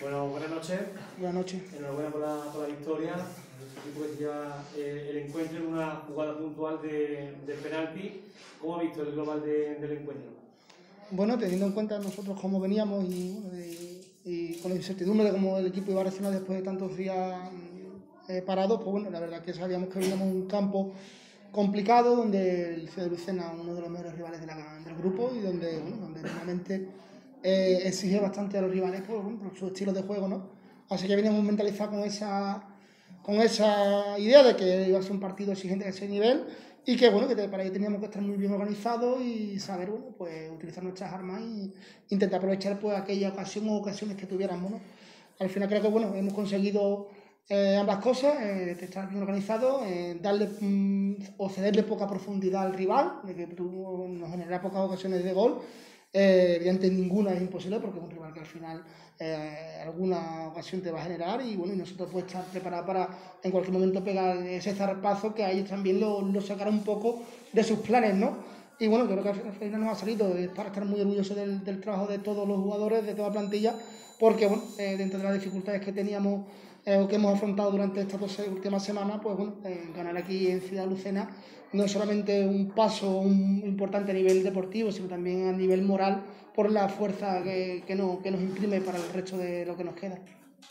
Bueno, buenas noches. Buenas noches. Enhorabuena por la, por la victoria. El equipo que lleva eh, el encuentro en una jugada puntual de, de penalti. ¿Cómo ha visto el global de, del encuentro? Bueno, teniendo en cuenta nosotros cómo veníamos y, de, y con la incertidumbre de cómo el equipo iba a reaccionar después de tantos días eh, parados, pues bueno, la verdad que sabíamos que veníamos un campo complicado donde el Ciudad de Lucena uno de los mejores rivales de la, del grupo y donde, bueno, donde normalmente eh, exige bastante a los rivales por, por, su estilo de juego, ¿no? Así que veníamos mentalizados con esa, con esa idea de que iba a ser un partido exigente a ese nivel y que bueno, que para ello teníamos que estar muy bien organizados y saber, bueno, pues utilizar nuestras armas y intentar aprovechar pues aquella ocasión o ocasiones que tuviéramos, ¿no? Al final creo que bueno, hemos conseguido eh, ambas cosas, eh, estar bien organizado, eh, darle mm, o cederle poca profundidad al rival, de que nos generara pocas ocasiones de gol eh, ninguna es imposible porque es un rival que al final eh, alguna ocasión te va a generar y bueno, y nosotros pues estar preparados para en cualquier momento pegar ese zarpazo que a ellos también lo, lo sacará un poco de sus planes, ¿no? Y bueno, creo que al final nos ha salido para estar muy orgullosos del, del, trabajo de todos los jugadores, de toda la plantilla, porque bueno, eh, dentro de las dificultades que teníamos eh, o que hemos afrontado durante estas dos últimas semanas, pues bueno, eh, ganar aquí en Ciudad Lucena no es solamente un paso un importante a nivel deportivo, sino también a nivel moral por la fuerza que, que nos imprime para el resto de lo que nos queda.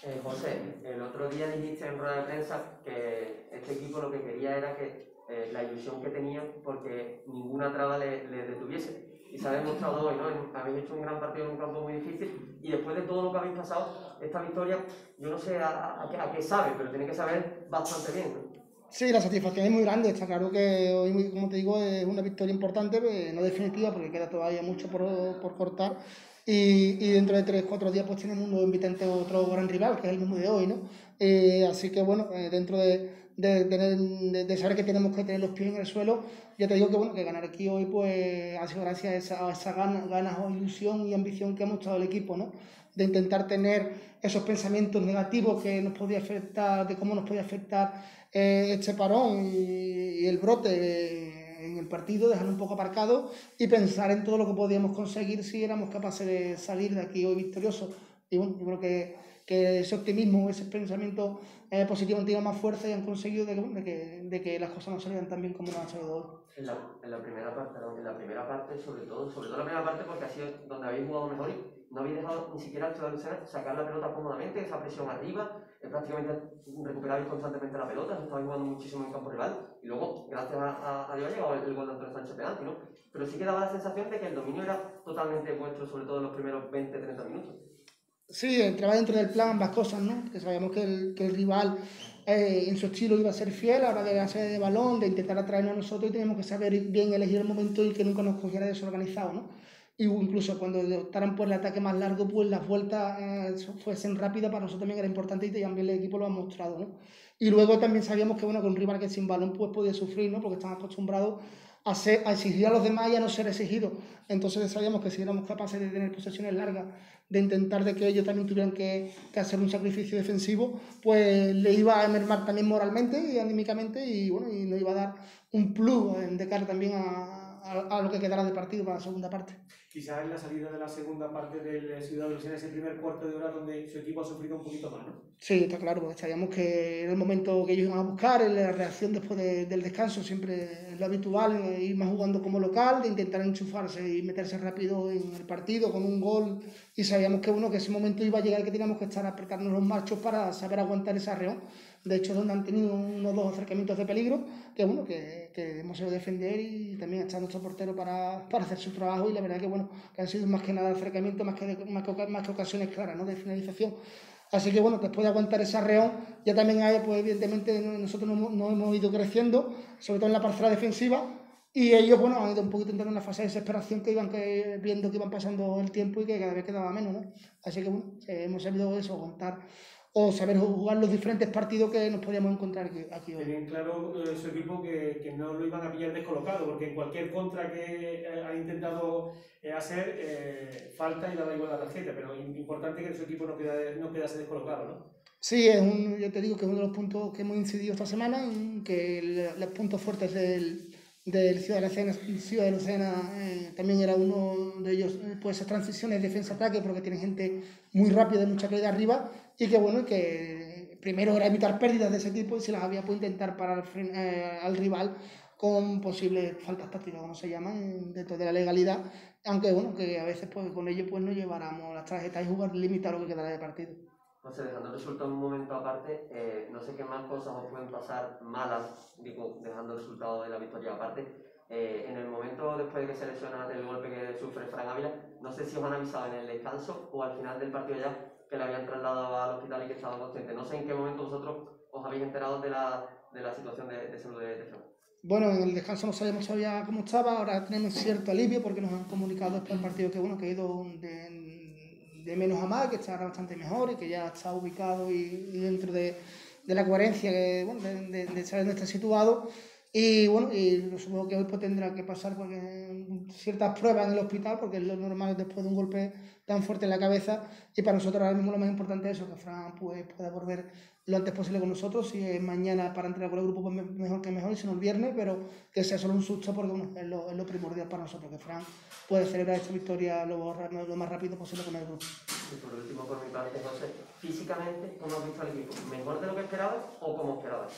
Eh, José, el otro día dijiste en rueda de prensa que este equipo lo que quería era que eh, la ilusión que tenía porque ninguna traba le, le detuviese. Y se ha demostrado hoy, ¿no? Habéis hecho un gran partido en un campo muy difícil y después de todo lo que habéis pasado, esta victoria, yo no sé a, a, a qué sabe, pero tiene que saber bastante bien. ¿no? Sí, la satisfacción es muy grande. Está claro que hoy, como te digo, es una victoria importante, pues, no definitiva, porque queda todavía mucho por, por cortar. Y, y, dentro de 3-4 días pues tenemos un nuevo invitante, otro gran rival, que es el mismo de hoy, ¿no? Eh, así que bueno, eh, dentro de, de, de, de, saber que tenemos que tener los pies en el suelo, ya te digo que bueno, que ganar aquí hoy pues ha sido gracias a esa, a esa ganas, ganas o ilusión y ambición que ha mostrado el equipo, ¿no? De intentar tener esos pensamientos negativos que nos podía afectar, de cómo nos podía afectar eh, este parón y, y el brote eh, en el partido, dejarlo un poco aparcado y pensar en todo lo que podíamos conseguir si éramos capaces de salir de aquí hoy victoriosos. Y bueno, yo creo que, que ese optimismo, ese pensamiento eh, positivo han tenido más fuerza y han conseguido de, de, que, de que las cosas no salieran tan bien como nos han salido hoy. En la, en la primera parte, en la primera parte sobre todo, sobre todo la primera parte porque ha sido donde habéis jugado mejor y no habéis dejado ni siquiera al Ciudad sacar la pelota cómodamente, esa presión arriba, eh, prácticamente recuperabais constantemente la pelota, estabais jugando muchísimo en campo rival y luego, gracias a, a, a Dios, ha llegado el, el gol de Antonio Sánchez penalti, ¿no? Pero sí que daba la sensación de que el dominio era totalmente vuestro, sobre todo en los primeros 20-30 minutos. Sí, entraba dentro del plan ambas cosas, ¿no? Que sabíamos que el, que el rival eh, en su estilo iba a ser fiel a la hora de la de balón, de intentar atraernos a nosotros y teníamos que saber bien elegir el momento y que nunca nos cogiera desorganizado, ¿no? Y incluso cuando optaran por el ataque más largo, pues las vueltas eh, fuesen rápidas, para nosotros también era importante y también el equipo lo ha mostrado, ¿no? Y luego también sabíamos que, bueno, que un rival que sin balón pues podía sufrir, ¿no? Porque están acostumbrados a, a exigir a los demás y a no ser exigidos. Entonces sabíamos que si éramos capaces de tener posesiones largas, de intentar de que ellos también tuvieran que, que, hacer un sacrificio defensivo, pues le iba a mermar también moralmente y anímicamente y bueno, y nos iba a dar un plus de cara también a, a, a lo que quedara de partido para la segunda parte. Quizás en la salida de la segunda parte del Ciudad de Lucena, ese primer cuarto de hora donde su equipo ha sufrido un poquito más, ¿no? Sí, está claro, porque sabíamos que era el momento que ellos iban a buscar, la reacción después de, del descanso, siempre es lo habitual, ir más jugando como local, de intentar enchufarse y meterse rápido en el partido con un gol, y sabíamos que, bueno, que ese momento iba a llegar que teníamos que estar apretarnos los machos para saber aguantar ese arreón. De hecho, donde han tenido unos dos acercamientos de peligro, que bueno, que, que hemos sabido defender y también a nuestro portero para, para hacer su trabajo, y la verdad que bueno, que han sido más que nada acercamientos, más que, más que, más que ocasiones claras, ¿no? De finalización. Así que bueno, después de aguantar ese arreón, ya también hay, pues evidentemente nosotros nos, nos hemos ido creciendo, sobre todo en la parcela defensiva, y ellos, bueno, han ido un poquito entrando en una fase de desesperación que iban que, viendo que iban pasando el tiempo y que cada vez quedaba menos, ¿no? Así que bueno, hemos sabido eso, aguantar o saber jugar los diferentes partidos que nos podíamos encontrar aquí, aquí hoy. Bien claro eh, su equipo que, que, no lo iban a pillar descolocado, porque en cualquier contra que eh, ha intentado eh, hacer, eh, falta y daba igual la tarjeta, pero importante que su equipo no, queda, no quedase descolocado, ¿no? Sí, es un, yo te digo que es uno de los puntos que hemos incidido esta semana, que los puntos fuertes del, del Ciudad de Lucena, Ciudad de Lucena eh, también era uno de ellos, eh, pues esas transiciones defensa-ataque, porque tiene gente muy rápida, de mucha calidad arriba, y que bueno, que primero era evitar pérdidas de ese tipo y si las había, pues intentar parar eh, al rival con posibles faltas tácticas, como se llaman, dentro de la legalidad, aunque bueno, que a veces pues con ello pues no lleváramos las tarjetas y jugar límite a lo que quedará de partido. José, dejando el resultado un momento aparte, eh, no sé qué más cosas os pueden pasar malas, digo, dejando el resultado de la victoria aparte. Eh, en el momento después de que se lesiona el golpe que sufre Fran Ávila, no sé si os han avisado en el descanso o al final del partido ya que le habían trasladado al hospital y que estaba consciente. No sé en qué momento vosotros os habéis enterado de la, de la situación de, de salud de, Fran. Bueno, en el descanso no sabíamos todavía cómo estaba, ahora tenemos cierto alivio porque nos han comunicado después del partido que bueno, que ha ido de, de menos a más, que está bastante mejor y que ya está ubicado y, y dentro de, de, la coherencia que, bueno, de, de, saber dónde está situado. Y bueno, y supongo que hoy pues, tendrá que pasar porque, ciertas pruebas en el hospital, porque es lo normal después de un golpe tan fuerte en la cabeza. Y para nosotros ahora mismo lo más importante es eso, que Fran pues, pueda volver lo antes posible con nosotros. Si es mañana para entrenar con el grupo, pues mejor que mejor, y si no el viernes, pero que sea solo un susto porque bueno, es, lo, es lo primordial para nosotros, que Fran puede celebrar esta victoria lo, lo más rápido posible con el grupo. Y por último, por mi parte, José, físicamente, ¿cómo has visto al equipo? ¿Mejor de lo que esperabas o como esperabas?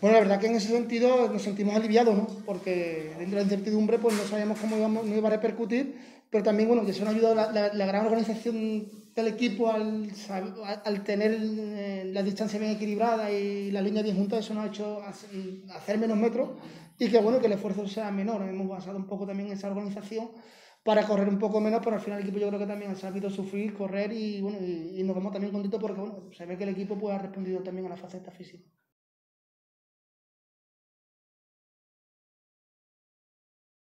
Bueno, la verdad que en ese sentido nos sentimos aliviados, ¿no? Porque dentro de la incertidumbre pues no sabíamos cómo íbamos, no iba a repercutir, pero también, bueno, que eso nos ha ayudado la, la, la gran organización del equipo al, al tener eh, la distancia bien equilibrada y la línea bien junta, eso nos ha hecho hacer menos metros y que, bueno, que el esfuerzo sea menor. Hemos basado un poco también en esa organización para correr un poco menos, pero al final el equipo yo creo que también ha sabido sufrir, correr y, bueno, y, y nos vamos también contentos porque, bueno, se ve que el equipo pues, ha respondido también a la faceta física.